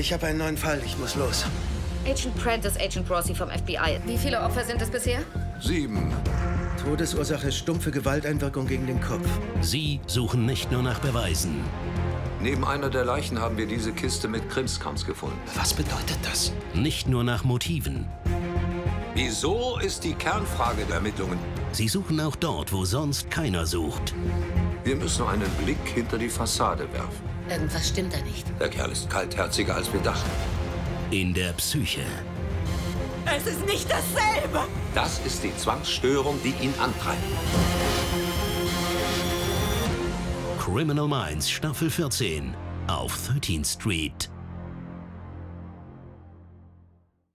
Ich habe einen neuen Fall. Ich muss los. Agent Prentice, Agent Rossi vom FBI. Wie viele Opfer sind es bisher? Sieben. Todesursache stumpfe Gewalteinwirkung gegen den Kopf. Sie suchen nicht nur nach Beweisen. Neben einer der Leichen haben wir diese Kiste mit Krimskrams gefunden. Was bedeutet das? Nicht nur nach Motiven. Wieso ist die Kernfrage der Ermittlungen? Sie suchen auch dort, wo sonst keiner sucht. Wir müssen einen Blick hinter die Fassade werfen. Irgendwas stimmt da nicht. Der Kerl ist kaltherziger, als wir dachten. In der Psyche. Es ist nicht dasselbe! Das ist die Zwangsstörung, die ihn antreibt. Criminal Minds Staffel 14 auf 13th Street.